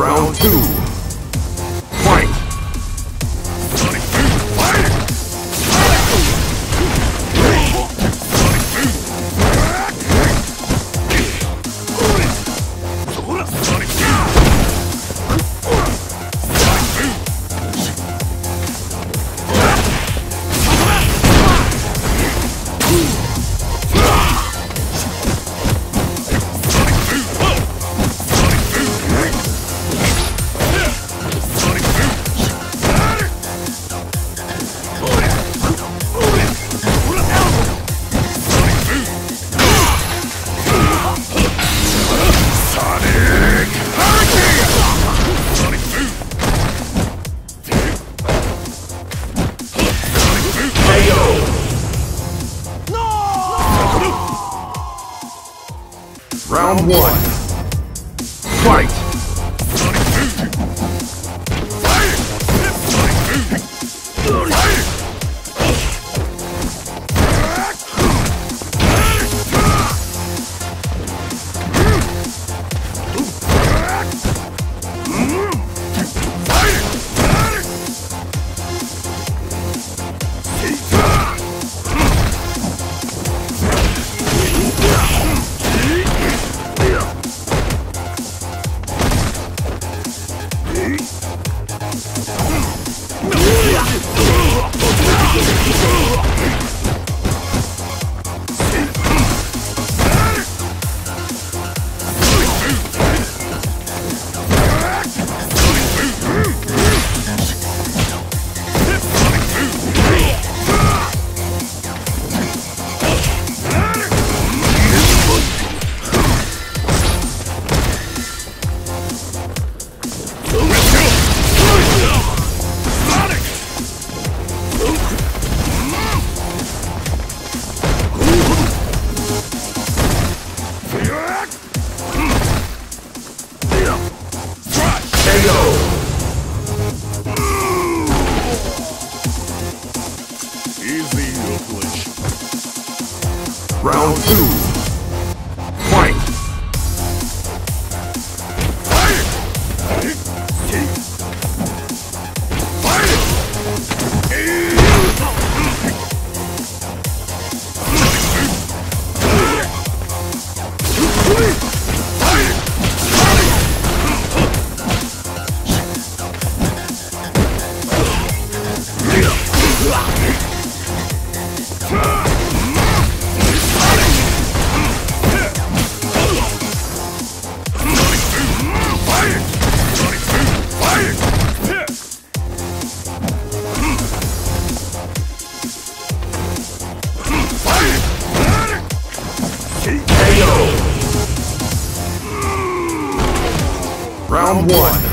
Round two. One. Round two. Round one.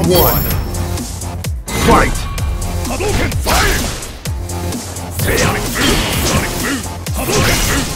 Round one. Fight! Hadouken! Fire! Sonic Boom! Sonic Boom! Hadouken!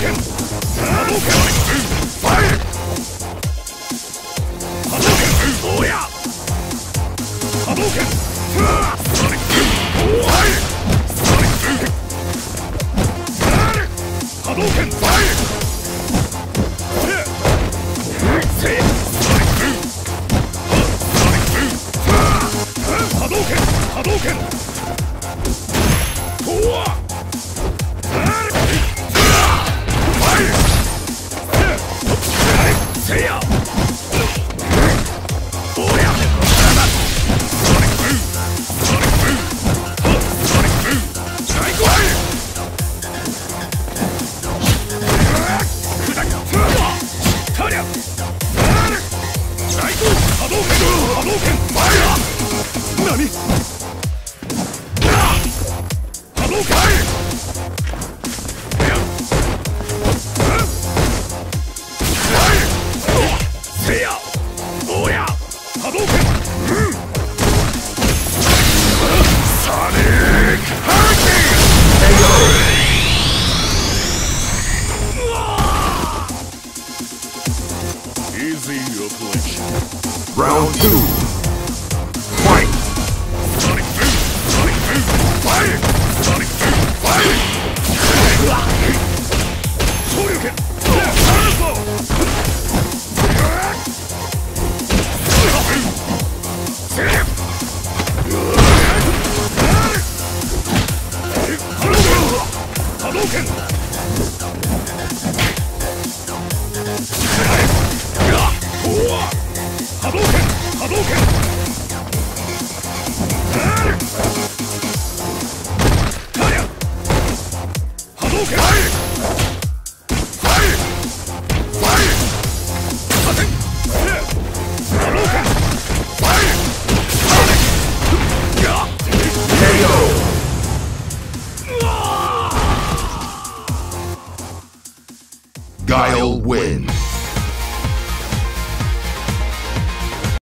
剣サードカイお。